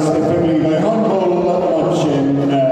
Premierliga i handboll matchen Obo